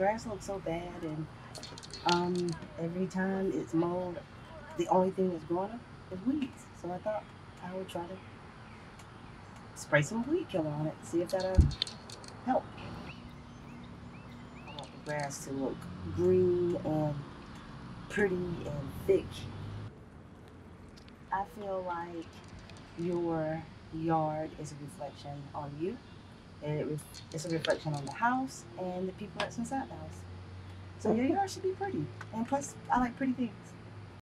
grass looks so bad, and um, every time it's mowed, the only thing that's growing up is weeds. So I thought I would try to spray some weed killer on it, see if that'll help. I want the grass to look green and pretty and thick. I feel like your yard is a reflection on you. And it ref- it's a reflection on the house and the people that's inside the house. So your yard should be pretty. And plus, I like pretty things.